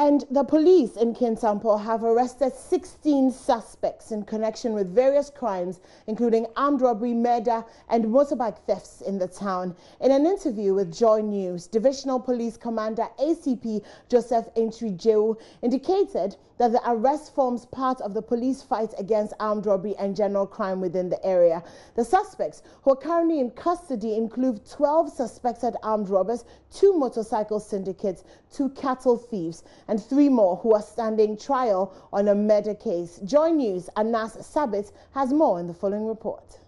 And the police in Kintampo have arrested 16 suspects in connection with various crimes, including armed robbery, murder, and motorbike thefts in the town. In an interview with Joy News, Divisional Police Commander ACP Joseph Antwi indicated that the arrest forms part of the police fight against armed robbery and general crime within the area. The suspects who are currently in custody include 12 suspected armed robbers, two motorcycle syndicates, two cattle thieves, and three more who are standing trial on a murder case. Joy News, Anas Sabit has more in the following report.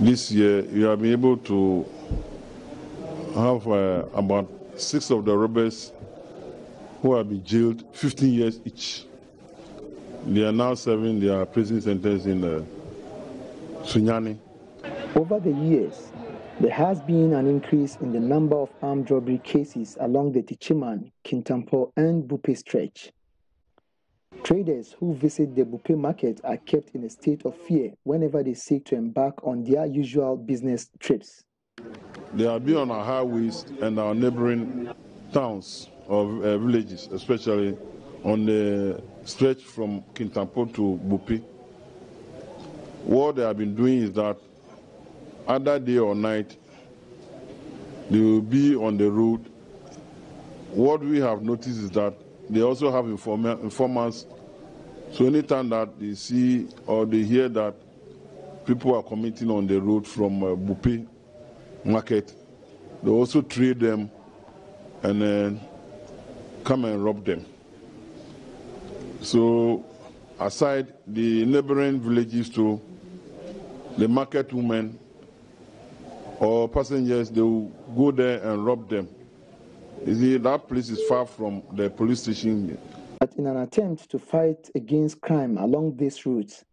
This year, you have been able to have uh, about six of the robbers who have been jailed 15 years each. They are now serving their prison sentence in uh, Sunyani. Over the years, there has been an increase in the number of armed robbery cases along the Techiman, Kintampo, and Buipe stretch. Traders who visit the Buipe market are kept in a state of fear whenever they seek to embark on their usual business trips. They are been on our highways and our neighboring towns or uh, villages, especially on the stretch from Kintampo to Buipe. What they have been doing is that either day or night, they will be on the road. What we have noticed is that they also have informants. So anytime that they see or they hear that people are committing on the road from uh, Buipe market, they also trade them and then come and rob them. So aside the neighboring villages to the market women or passengers, they will go there and rob them. You see, that place is far from the police station. But in an attempt to fight against crime along these routes,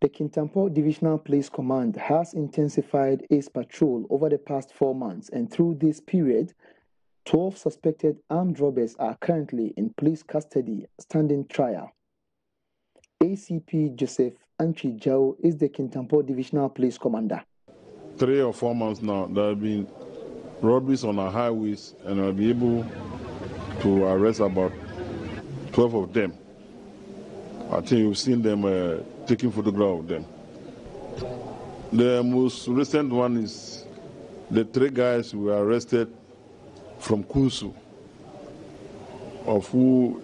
the Kintampo Divisional Police Command has intensified its patrol over the past four months, and through this period, 12 suspected armed robbers are currently in police custody standing trial. ACP Joseph Antwi Jao is the Kintampo Divisional Police Commander. Three or four months now, there have been robberies on our highways, and I'll be able to arrest about 12 of them. I think you've seen them uh, taking photograph of them. The most recent one is the three guys who were arrested from Kunsu, of who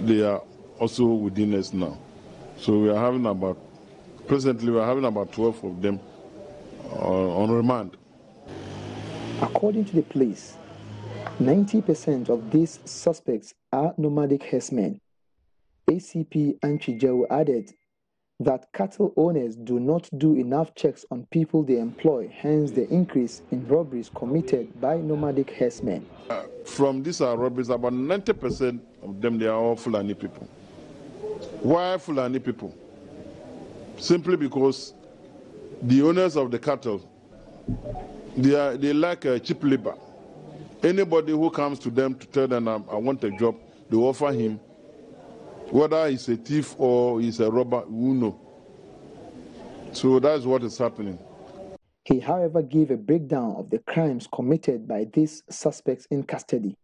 they are also within us now. So we are having about, presently we are having about 12 of them uh, on remand. According to the police, 90% of these suspects are nomadic herdsmen. ACP Antwi added that cattle owners do not do enough checks on people they employ, hence the increase in robberies committed by nomadic herdsmen. Uh, from these uh, robberies, about 90% of them, they are all Fulani people. Why Fulani people? Simply because the owners of the cattle, they, are, they like uh, cheap labor. Anybody who comes to them to tell them, I want a job, they offer him, whether he's a thief or he's a robber, who know. So that's what is happening. He, however, gave a breakdown of the crimes committed by these suspects in custody.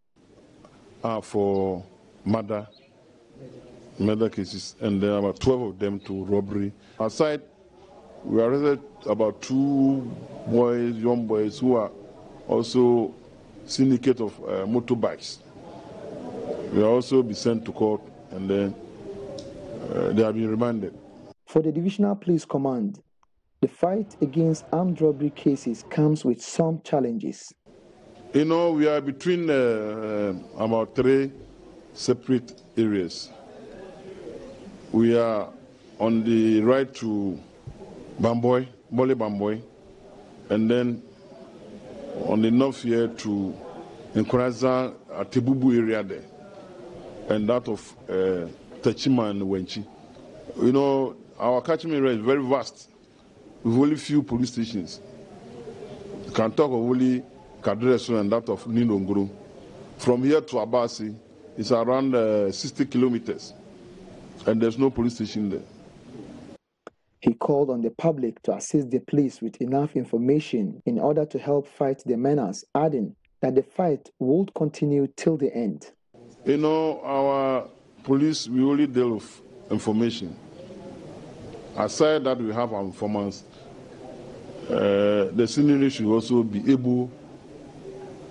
Uh, for murder, murder cases, and there are about 12 of them to robbery. Aside, we arrested about two boys, young boys, who are also syndicate of uh, motorbikes. Will also be sent to court, and then uh, they have been remanded. For the Divisional Police Command, the fight against armed robbery cases comes with some challenges. You know, we are between uh about three separate areas. We are on the right to Bamboi, Bole Bamboi, and then on the north here to Nkoranza, Tebubu area there, and that of uh, Techiman and Wenchi. You know, our catchment area is very vast. With only few police stations. You can talk of only Kadresu and that of Ninonguru. From here to Abasi, it's around uh, 60 kilometers and there's no police station there. He called on the public to assist the police with enough information in order to help fight the menace, adding that the fight would continue till the end. You know, our police, we only deal with information. Aside that, we have our informants. Uh, the senior should also be able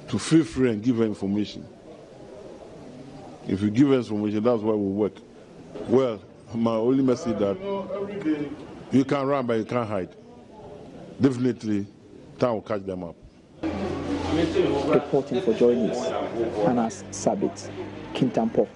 to feel free and give information. If you give her information, that's why we work. Well, my only message that you can run, but you can't hide. Definitely, time will catch them up. Reporting for Joy News, Anas Sabit, Kintampo.